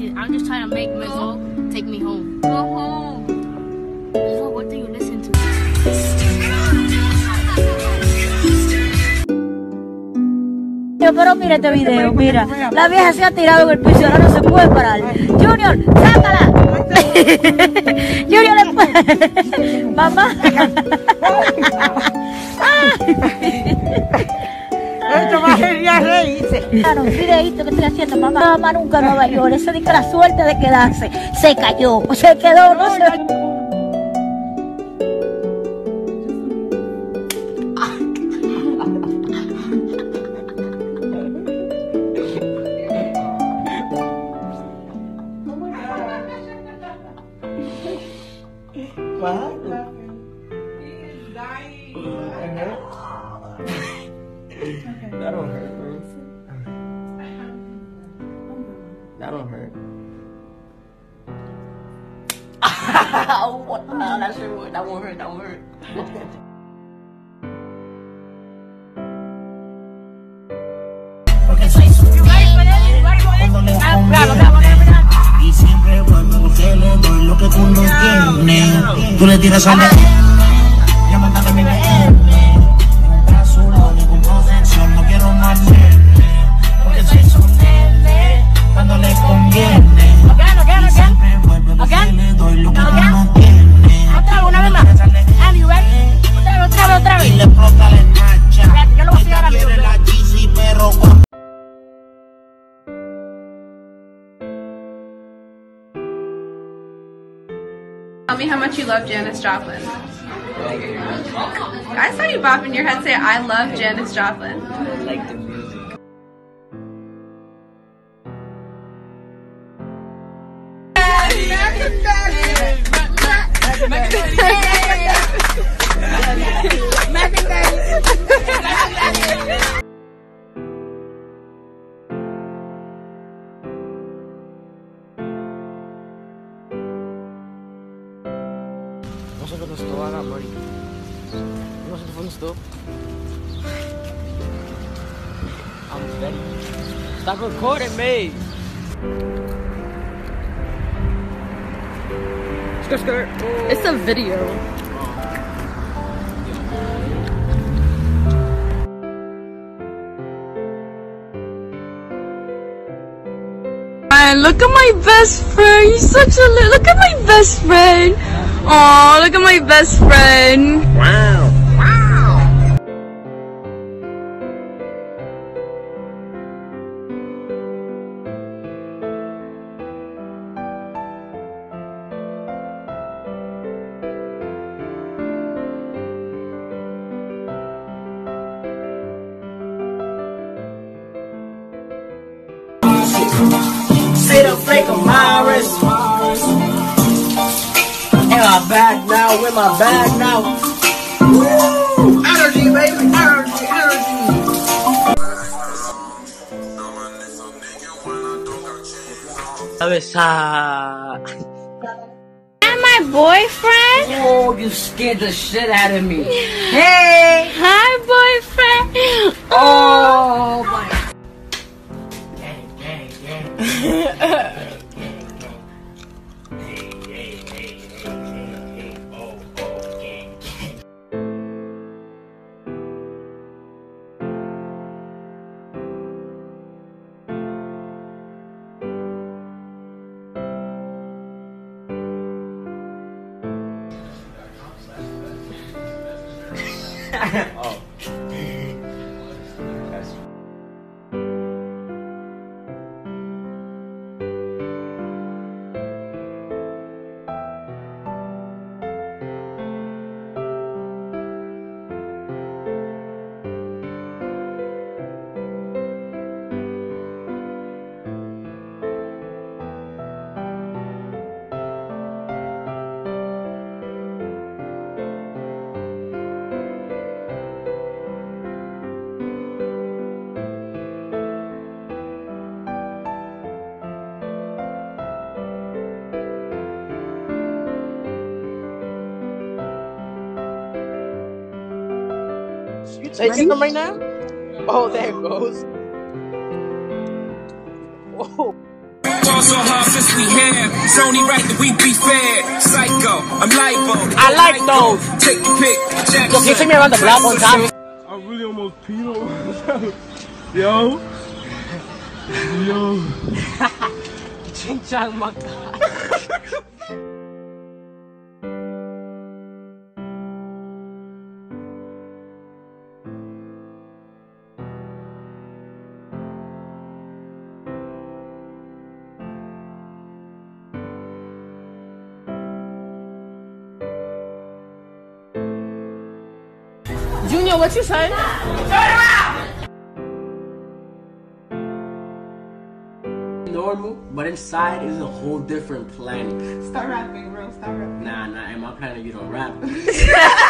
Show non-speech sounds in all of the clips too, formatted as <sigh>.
just, I'm just trying to make Mizzo take me home. Go home. Mizzo, what do you listen to? Pero mira este video, mira. La vieja se ha tirado en el piso y ahora no se puede parar. Junior, sácala. <laughs> Junior, después. <laughs> Mamá. <laughs> Esto a reírse. Claro, un videíto que estoy haciendo, mamá. Mamá nunca en Nueva York. Esa dice la suerte de quedarse. Se cayó. Se quedó, no se. That don't hurt, That don't hurt. oh, what? Oh, that sure would. That won't hurt. That won't hurt. Porque soy su cuando le conviene. Y siempre vuelvo porque le doy lo que tú no tienes. Tú le tiras a la much you love Janis Joplin. I saw you bopping your head say, I love Janis Joplin. I'm ready. Stop recording me. Skirt, skirt. It's a video. Look at my best friend. He's such a look at my best friend. Oh, look at my best friend. Wow. Now, in my bag now. Woo! Energy, baby, energy, energy. Cabeza. Ah. my boyfriend. Oh, you scared the shit out of me. Hey. Hi, boyfriend. Oh, oh. my. <laughs> 哦。They taking them right now? Oh, there it goes. Whoa. so hard since we had. It's only right that we be fair. Psycho, I'm libo. I like those. Take the pick. Yo, can you take me around the block one time? I really almost peed on myself. Yo. Yo. <laughs> Chinchang magka. <laughs> Junior, what you say? Normal, but inside is a whole different planet. Start rapping, bro. Start rapping. Nah, nah, in my planet you don't rap. <laughs>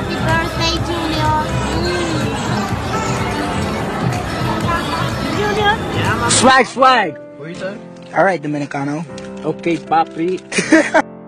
Happy birthday, Junior. Mm. Junior? swag, swag. What you say? All right, Dominicano. Okay, papi. <laughs>